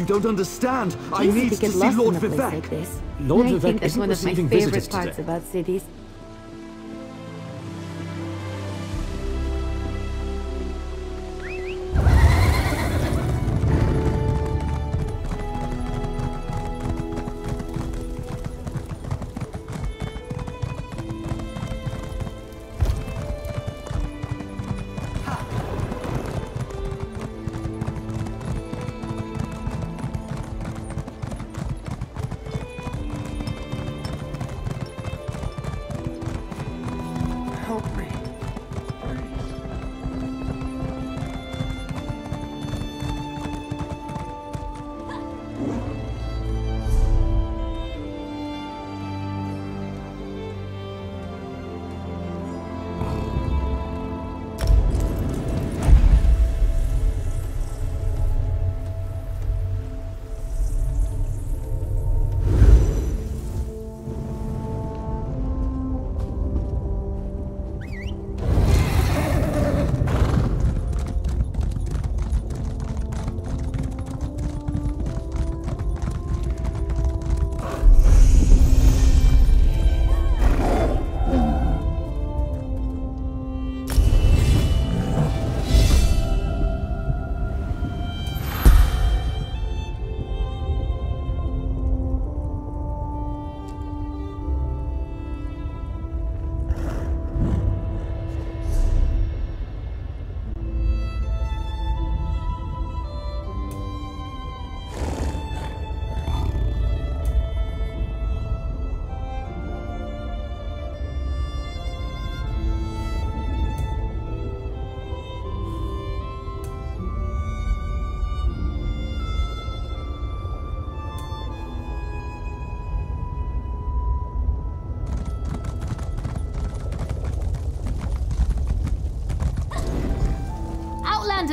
You don't understand. I need to see Lord Vivec. like. Lord I Vivec isn't one of my favorite parts today. about cities.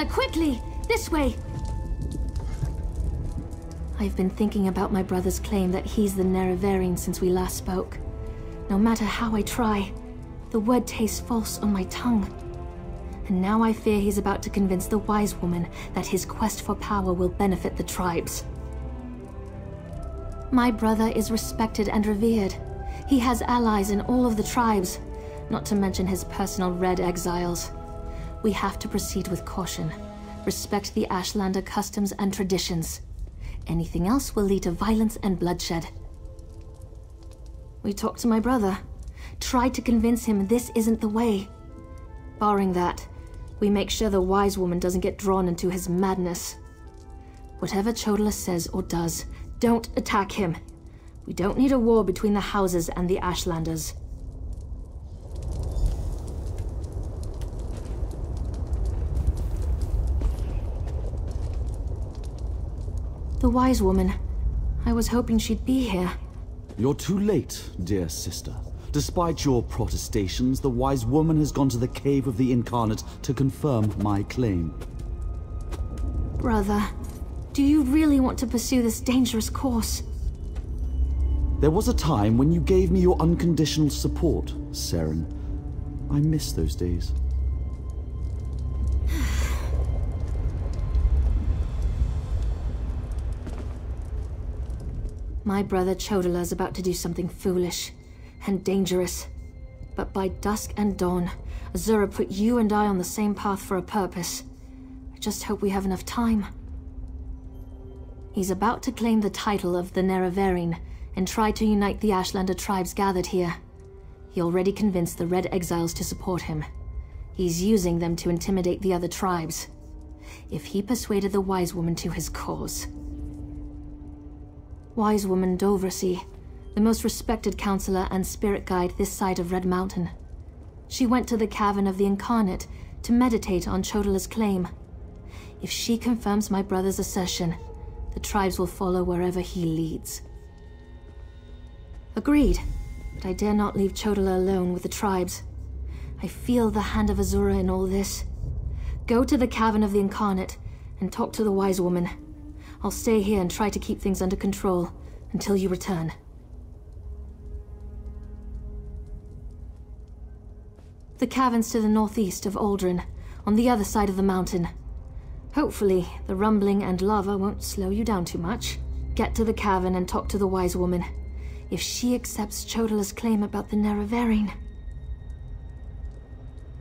Quickly! This way! I've been thinking about my brother's claim that he's the Nerevarine since we last spoke. No matter how I try, the word tastes false on my tongue. And now I fear he's about to convince the wise woman that his quest for power will benefit the tribes. My brother is respected and revered. He has allies in all of the tribes, not to mention his personal Red Exiles. We have to proceed with caution. Respect the Ashlander customs and traditions. Anything else will lead to violence and bloodshed. We talked to my brother. Tried to convince him this isn't the way. Barring that, we make sure the wise woman doesn't get drawn into his madness. Whatever Chodala says or does, don't attack him. We don't need a war between the houses and the Ashlanders. The wise woman. I was hoping she'd be here. You're too late, dear sister. Despite your protestations, the wise woman has gone to the cave of the incarnate to confirm my claim. Brother, do you really want to pursue this dangerous course? There was a time when you gave me your unconditional support, Seryn. I miss those days. My brother Chodala is about to do something foolish and dangerous. But by dusk and dawn, Azura put you and I on the same path for a purpose. I just hope we have enough time. He's about to claim the title of the Nerevarine and try to unite the Ashlander tribes gathered here. He already convinced the Red Exiles to support him. He's using them to intimidate the other tribes. If he persuaded the Wise Woman to his cause, Wise Woman Dovrasi, the most respected counselor and spirit guide this side of Red Mountain. She went to the Cavern of the Incarnate to meditate on Chodala's claim. If she confirms my brother's assertion, the tribes will follow wherever he leads. Agreed, but I dare not leave Chodala alone with the tribes. I feel the hand of Azura in all this. Go to the Cavern of the Incarnate and talk to the Wise Woman. I'll stay here and try to keep things under control until you return. The cavern's to the northeast of Ald'ruhn, on the other side of the mountain. Hopefully, the rumbling and lava won't slow you down too much. Get to the cavern and talk to the wise woman. If she accepts Chodala's claim about the Nerevarine...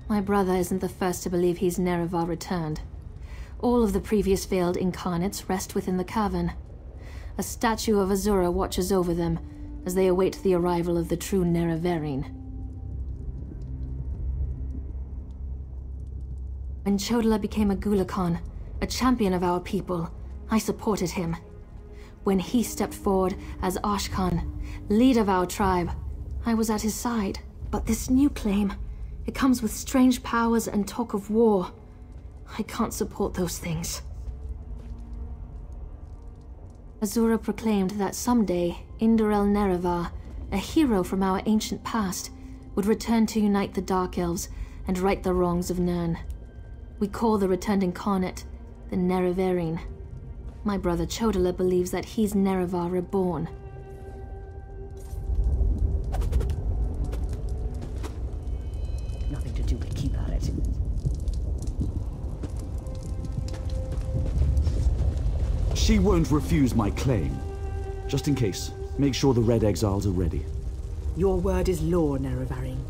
My brother isn't the first to believe he's Nerevar returned. All of the previous failed incarnates rest within the cavern. A statue of Azura watches over them as they await the arrival of the true Nerevarine. When Chodala became a Gulakhan, a champion of our people, I supported him. When he stepped forward as Ashkan, leader of our tribe, I was at his side. But this new claim, it comes with strange powers and talk of war. I can't support those things. Azura proclaimed that someday, Indoril Nerevar, a hero from our ancient past, would return to unite the Dark Elves and right the wrongs of Nirn. We call the returned incarnate the Nerevarine. My brother Chodala believes that he's Nerevar reborn. She won't refuse my claim. Just in case, make sure the Red Exiles are ready. Your word is law, Nerevarine.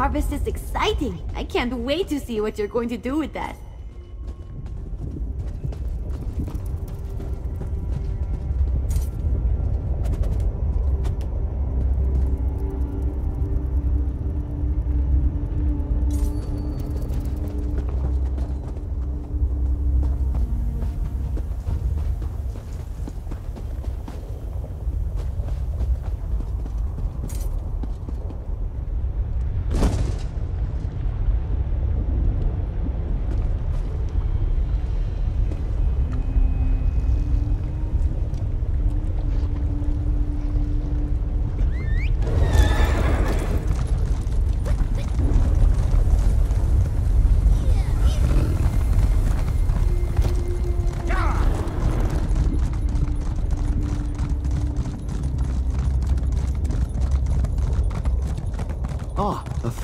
Harvest is exciting. I can't wait to see what you're going to do with that.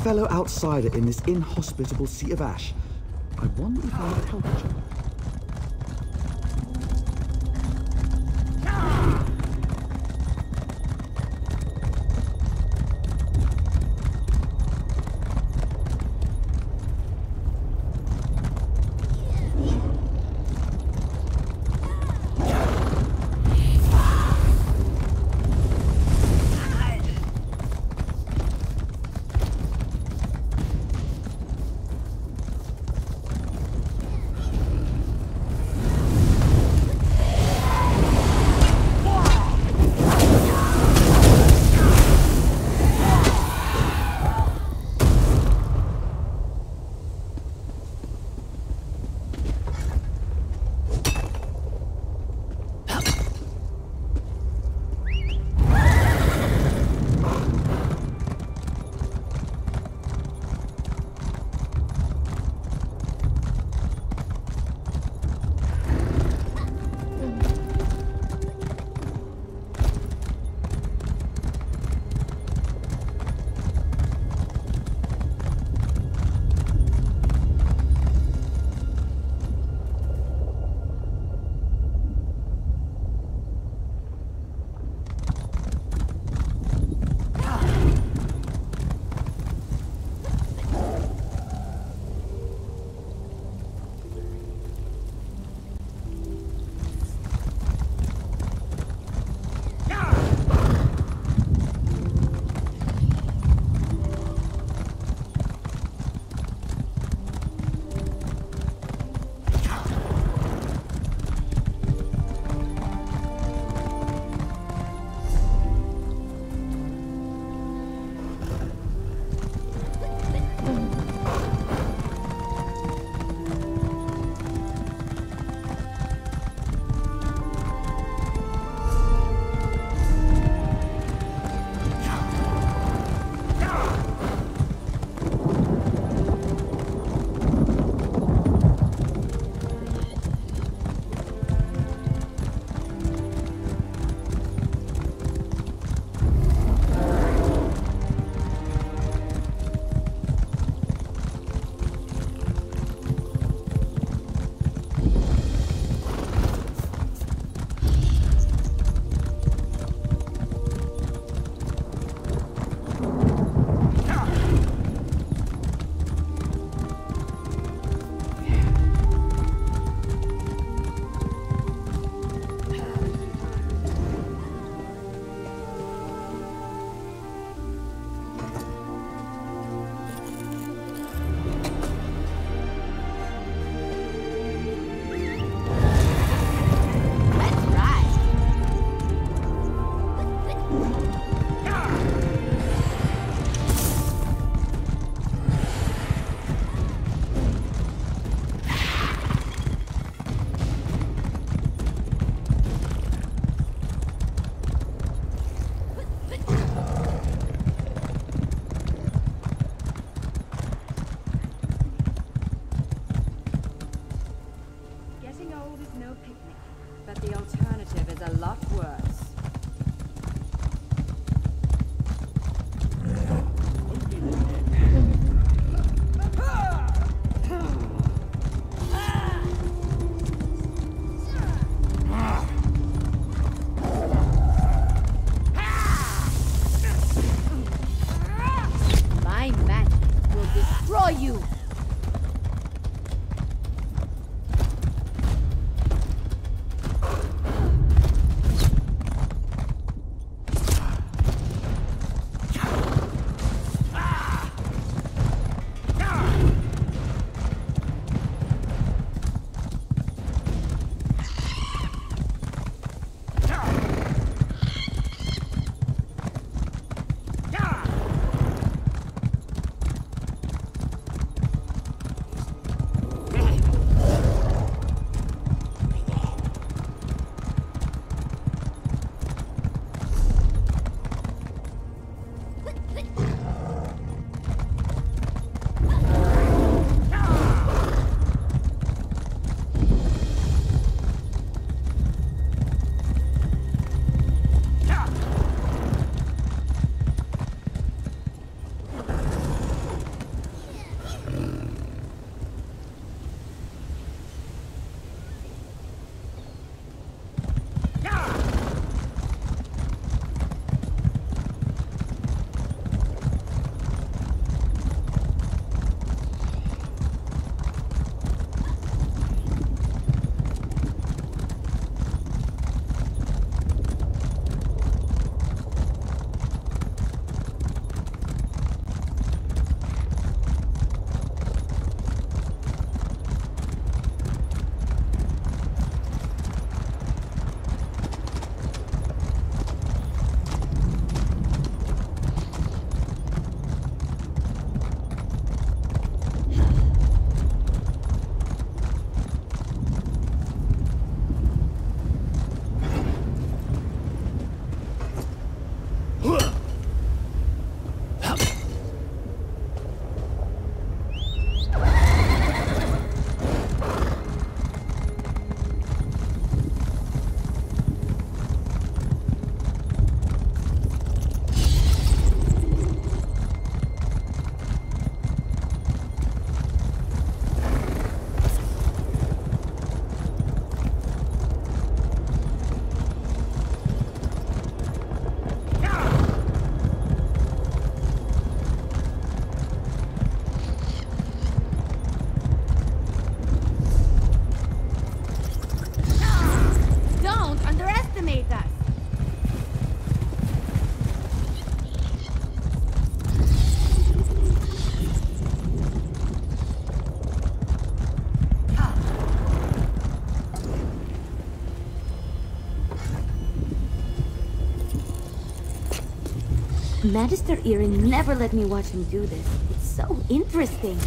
Fellow outsider in this inhospitable sea of ash. I wonder if I would help each other. Magister Erin never let me watch him do this. It's so interesting.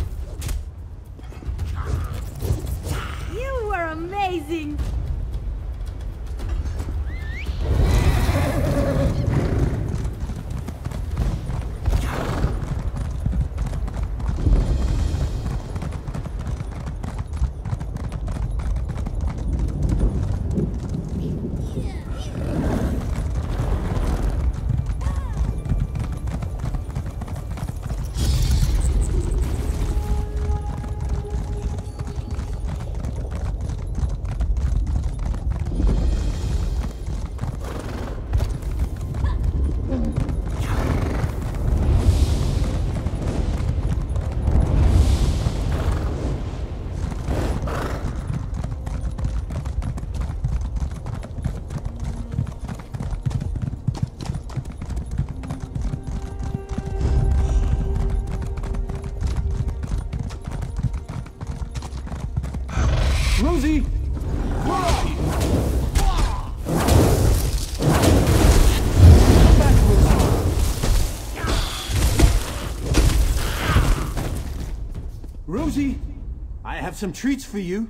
Some treats for you.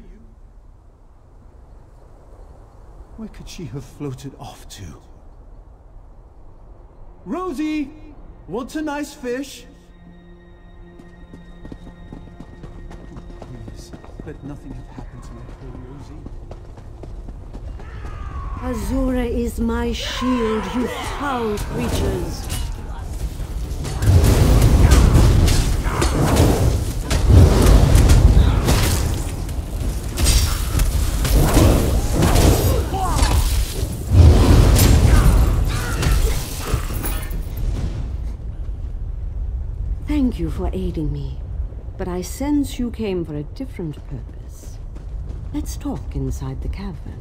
Where could she have floated off to? Rosie! Want a nice fish? Please, let nothing have happened to my poor Rosie. Azura is my shield, you foul creatures. You for aiding me, but I sense you came for a different purpose. Let's talk inside the cavern.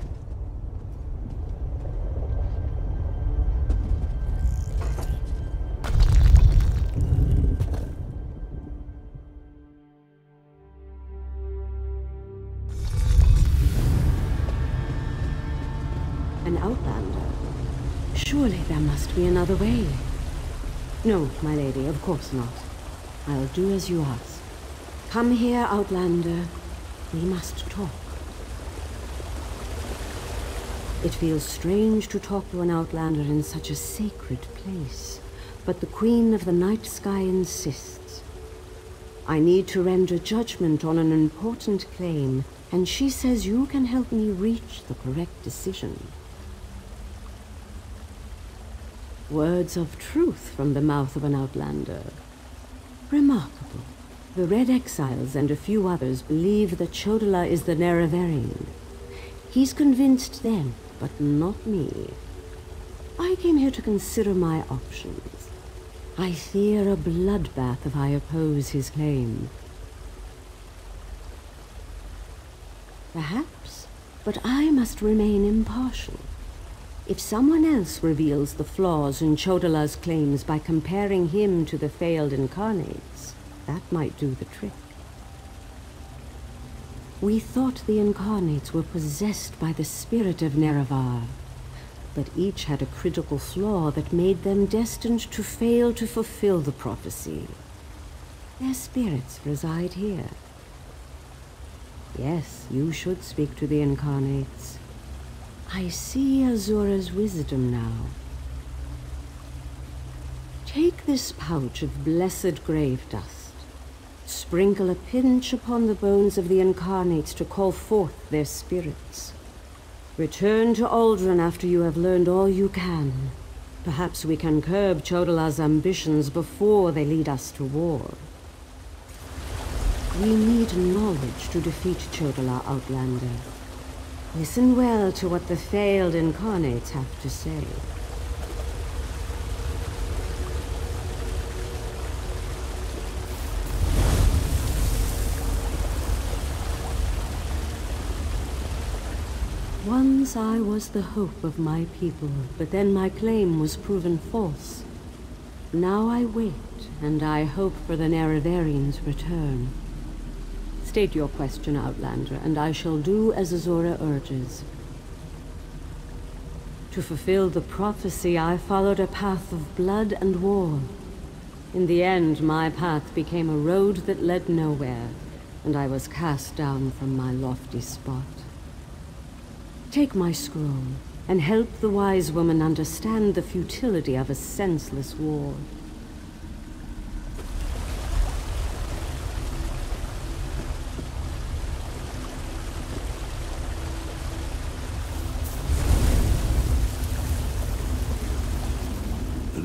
An outlander? Surely there must be another way. No, my lady, of course not. I'll do as you ask. Come here, Outlander. We must talk. It feels strange to talk to an Outlander in such a sacred place, but the Queen of the Night Sky insists. I need to render judgment on an important claim, and she says you can help me reach the correct decision. Words of truth from the mouth of an Outlander. Remarkable. The Red Exiles and a few others believe that Chodala is the Nerevarine. He's convinced them, but not me. I came here to consider my options. I fear a bloodbath if I oppose his claim. Perhaps, but I must remain impartial. If someone else reveals the flaws in Chodala's claims by comparing him to the failed incarnates, that might do the trick. We thought the incarnates were possessed by the spirit of Nerevar, but each had a critical flaw that made them destined to fail to fulfill the prophecy. Their spirits reside here. Yes, you should speak to the incarnates. I see Azura's wisdom now. Take this pouch of blessed grave dust. Sprinkle a pinch upon the bones of the incarnates to call forth their spirits. Return to Ald'ruhn after you have learned all you can. Perhaps we can curb Chodala's ambitions before they lead us to war. We need knowledge to defeat Chodala Outlander. Listen well to what the failed incarnates have to say. Once I was the hope of my people, but then my claim was proven false. Now I wait, and I hope for the Nerevarines' return. State your question, Outlander, and I shall do as Azura urges. To fulfill the prophecy, I followed a path of blood and war. In the end, my path became a road that led nowhere, and I was cast down from my lofty spot. Take my scroll, and help the wise woman understand the futility of a senseless war.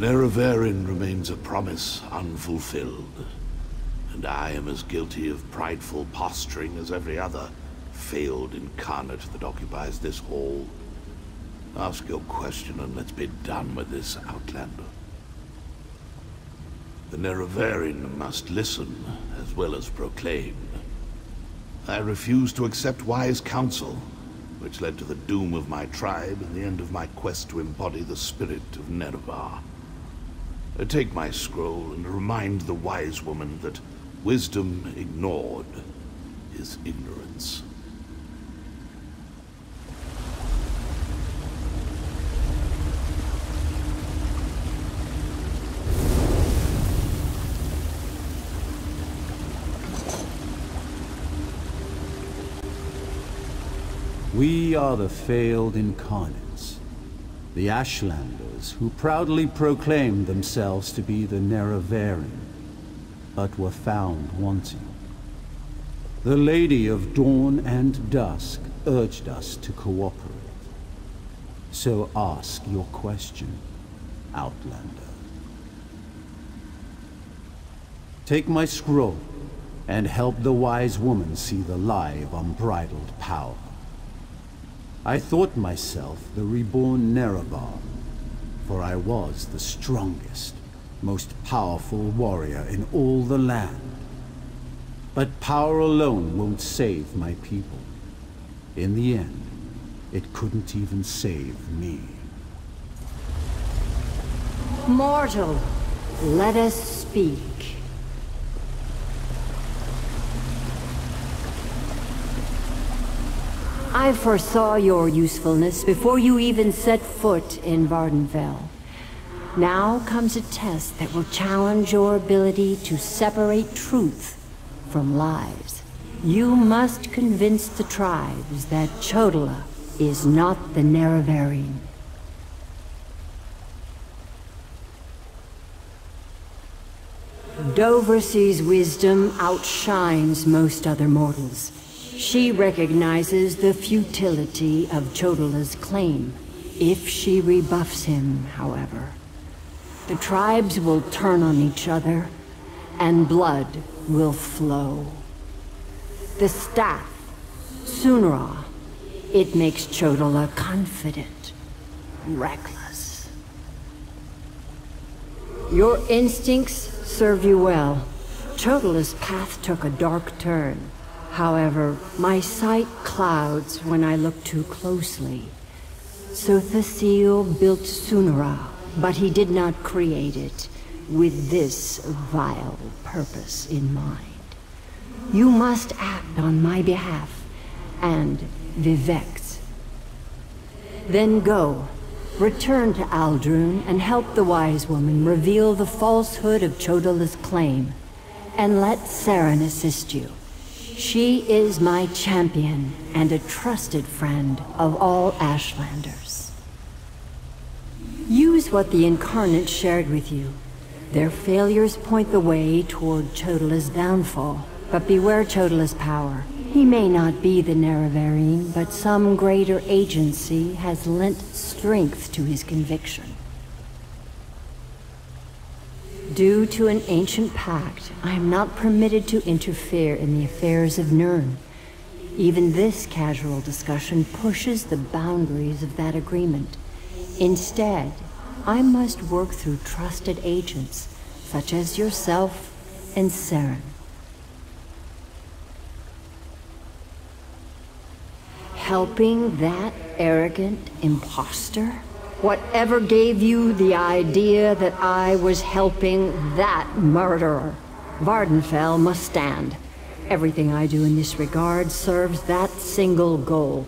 Nerevarine remains a promise unfulfilled. And I am as guilty of prideful posturing as every other failed incarnate that occupies this hall. Ask your question and let's be done with this, Outlander. The Nerevarine must listen as well as proclaim. I refuse to accept wise counsel, which led to the doom of my tribe and the end of my quest to embody the spirit of Nerevar. Uh, Take my scroll and remind the wise woman that wisdom ignored is ignorance. We are the failed incarnates. The Ashlanders who proudly proclaimed themselves to be the Nerevarine, but were found wanting. The Lady of Dawn and Dusk urged us to cooperate. So ask your question, Outlander. Take my scroll, and help the wise woman see the lie of unbridled power. I thought myself the reborn Nerevar, for I was the strongest, most powerful warrior in all the land. But power alone won't save my people. In the end, it couldn't even save me. Mortal, let us speak. I foresaw your usefulness before you even set foot in Vvardenfell. Now comes a test that will challenge your ability to separate truth from lies. You must convince the tribes that Chodala is not the Nerevarine. Dovrasi's wisdom outshines most other mortals. She recognizes the futility of Chodala's claim. If she rebuffs him, however, the tribes will turn on each other, and blood will flow. The staff, Sunra, it makes Chodala confident, reckless. Your instincts serve you well. Chodala's path took a dark turn. However, my sight clouds when I look too closely. Sotha Sil built Sunra, but he did not create it with this vile purpose in mind. You must act on my behalf, and Vivec's. Then go, return to Ald'ruhn and help the wise woman reveal the falsehood of Chodala's claim, and let Seryn assist you. She is my champion and a trusted friend of all Ashlanders. Use what the Incarnate shared with you. Their failures point the way toward Chodala's downfall, but beware Chodala's power. He may not be the Nerevarine, but some greater agency has lent strength to his conviction. Due to an ancient pact, I am not permitted to interfere in the affairs of Nirn. Even this casual discussion pushes the boundaries of that agreement. Instead, I must work through trusted agents, such as yourself and Seryn. Helping that arrogant impostor? Whatever gave you the idea that I was helping that murderer? Vvardenfell must stand. Everything I do in this regard serves that single goal.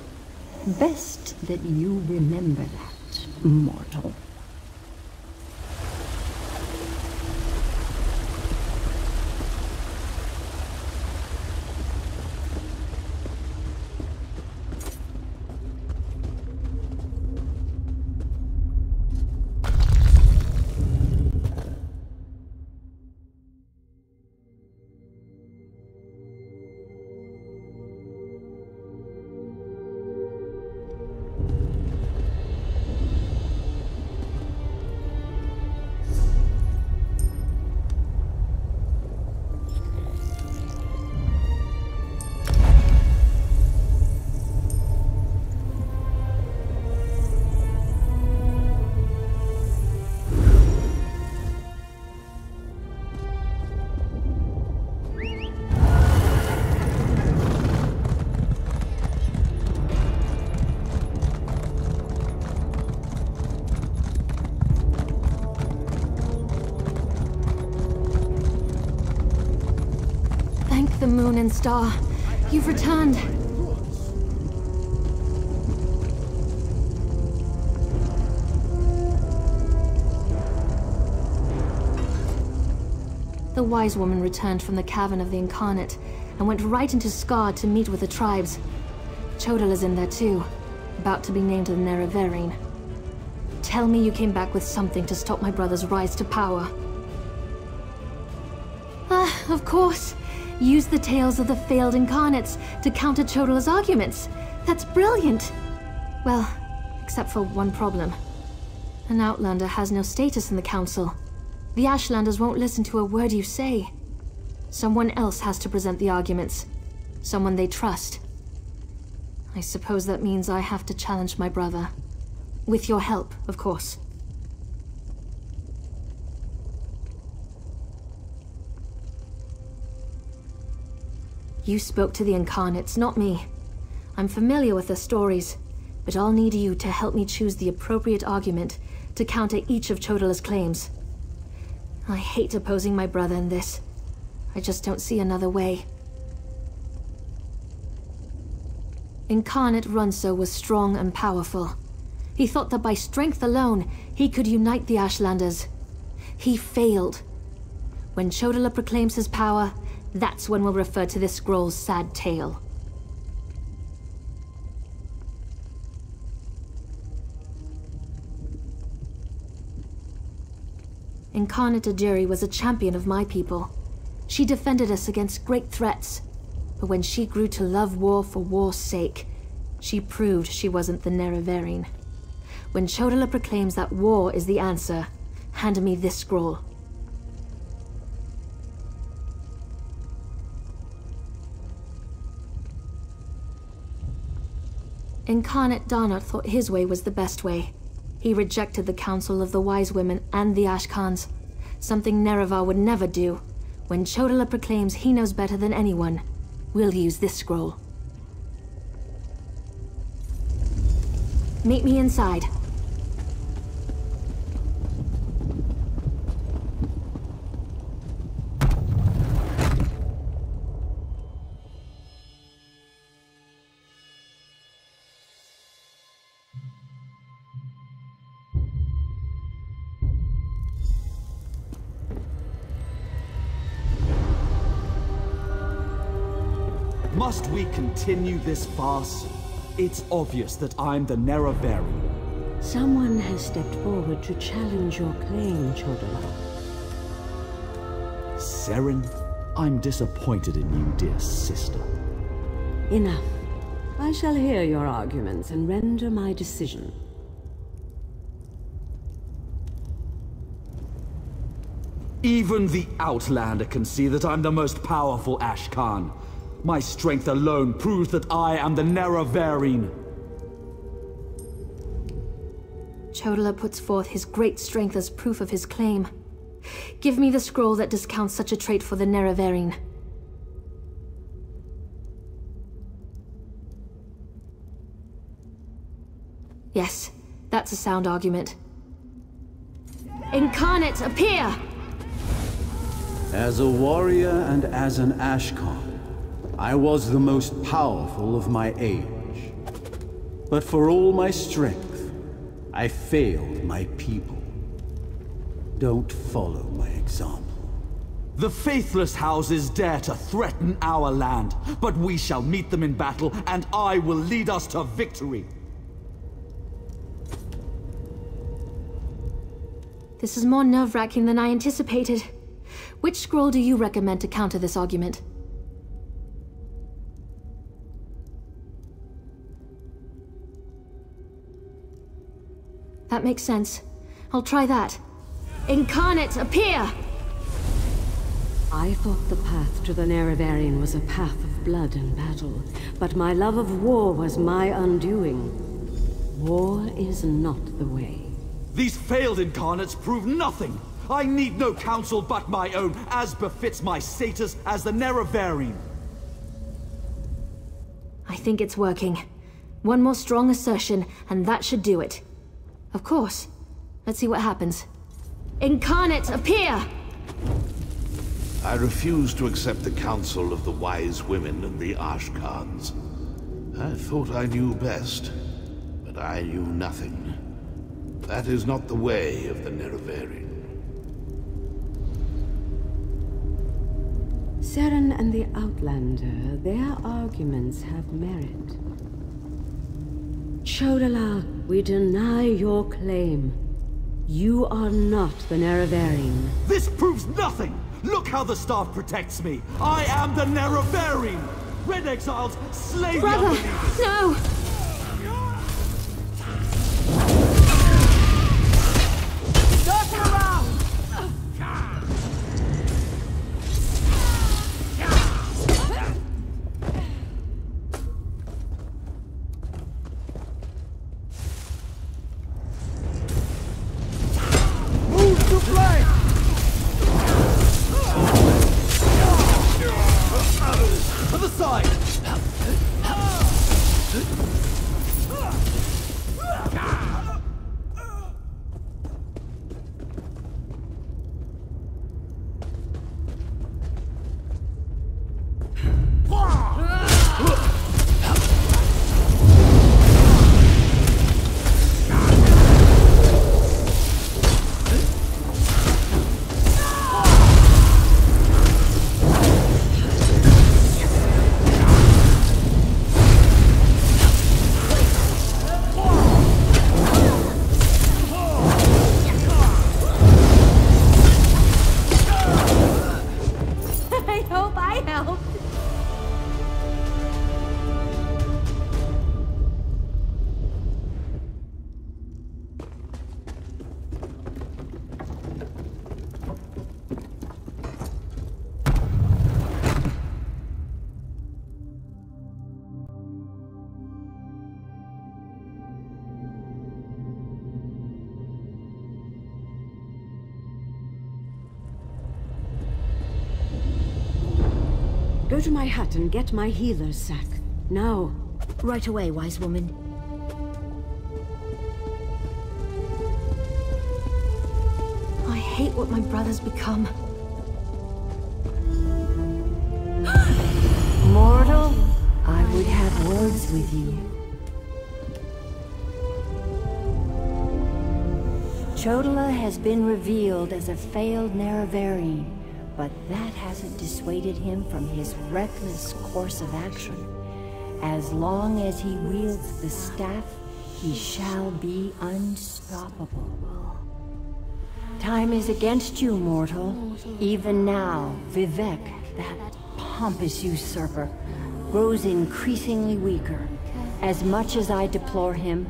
Best that you remember that, mortal. And star. You've returned. The wise woman returned from the cavern of the Incarnate and went right into Scar to meet with the tribes. Chodala is in there too, about to be named the Nerevarine. Tell me you came back with something to stop my brother's rise to power. Ah, of course. Use the tales of the failed incarnates to counter Chodala's arguments. That's brilliant. Well, Except for one problem. An Outlander has no status in the Council. The Ashlanders won't listen to a word you say. Someone else has to present the arguments. Someone they trust. I suppose that means I have to challenge my brother. With your help, of course. You spoke to the Incarnates, not me. I'm familiar with their stories, but I'll need you to help me choose the appropriate argument to counter each of Chodala's claims. I hate opposing my brother in this. I just don't see another way. Incarnate Runso was strong and powerful. He thought that by strength alone, he could unite the Ashlanders. He failed. When Chodala proclaims his power, that's when we'll refer to this scroll's sad tale. Incarnate Ajiri was a champion of my people. She defended us against great threats. But when she grew to love war for war's sake, she proved she wasn't the Nerevarine. When Chodala proclaims that war is the answer, hand me this scroll. Incarnate Darnot thought his way was the best way. He rejected the counsel of the wise women and the Ashkans, something Nerevar would never do. When Chodala proclaims he knows better than anyone, we'll use this scroll. Meet me inside. Must we continue this farce? It's obvious that I'm the Nerevarine. Someone has stepped forward to challenge your claim, Chodala. Seryn, I'm disappointed in you, dear sister. Enough. I shall hear your arguments and render my decision. Even the Outlander can see that I'm the most powerful Ashkan. My strength alone proves that I am the Nerevarine. Chodala puts forth his great strength as proof of his claim. Give me the scroll that discounts such a trait for the Nerevarine. Yes, that's a sound argument. Incarnate, appear! As a warrior and as an Ashkan, I was the most powerful of my age. But for all my strength, I failed my people. Don't follow my example. The faithless houses dare to threaten our land, but we shall meet them in battle, and I will lead us to victory. This is more nerve-wracking than I anticipated. Which scroll do you recommend to counter this argument? That makes sense. I'll try that. Incarnate, appear! I thought the path to the Nerevarine was a path of blood and battle, but my love of war was my undoing. War is not the way. These failed incarnates prove nothing. I need no counsel but my own, as befits my status as the Nerevarine. I think it's working. One more strong assertion, and that should do it. Of course. Let's see what happens. Incarnate, appear! I refuse to accept the counsel of the wise women and the Ashkhans. I thought I knew best, but I knew nothing. That is not the way of the Nerevarine. Seryn and the Outlander, their arguments have merit. Chodala, we deny your claim. You are not the Nerevarine. This proves nothing! Look how the staff protects me! I am the Nerevarine! Red Exiles, slay the Brother, no! To the side! Go to my hut and get my healer's sack. Now. Right away, wise woman. I hate what my brother's become. Mortal, I would have words with you. Chodala has been revealed as a failed Nerevarine, but that hasn't dissuaded him from his reckless course of action. As long as he wields the staff, he shall be unstoppable. Time is against you, mortal. Even now, Vivec, that pompous usurper, grows increasingly weaker. As much as I deplore him,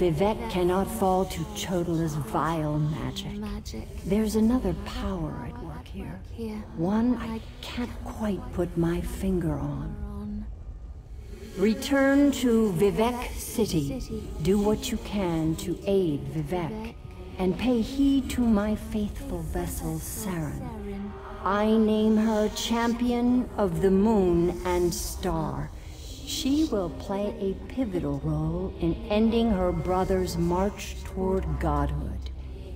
Vivec cannot fall to Chodala's vile magic. There's another power at work here. One I can't quite put my finger on. On. Return to Vivec City. Do what you can to aid Vivec. And pay heed to my faithful vessel, Seryn. I name her Champion of the Moon and Star. She will play a pivotal role in ending her brother's march toward godhood.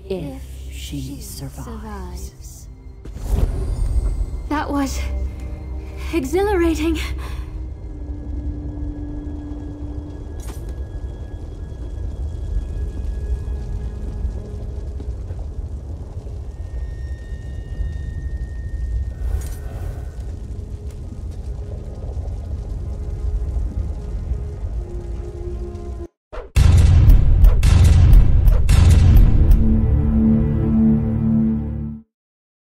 If she survives. That was exhilarating.